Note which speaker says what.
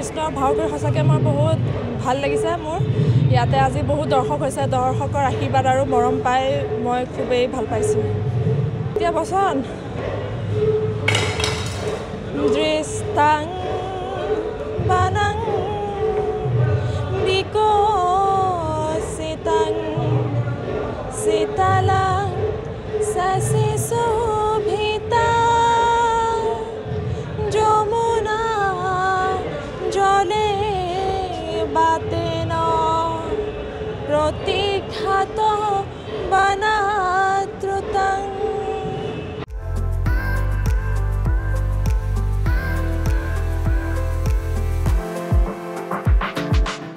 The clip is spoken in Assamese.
Speaker 1: কৃষ্ণ ভাৰতৰ সঁচাকৈ মই বহুত ভাল লাগিছে মোৰ। ইয়াতে আজি বহুত দৰ্শক হৈছে দৰ্শকৰ আশীৰ্বাদ আৰু মৰম পাই মই খুবেই ভাল পাইছোঁ। এতিয়া বচন। দৃষ্টাং চিতালা চাচি প্রতীক্ষাত বানা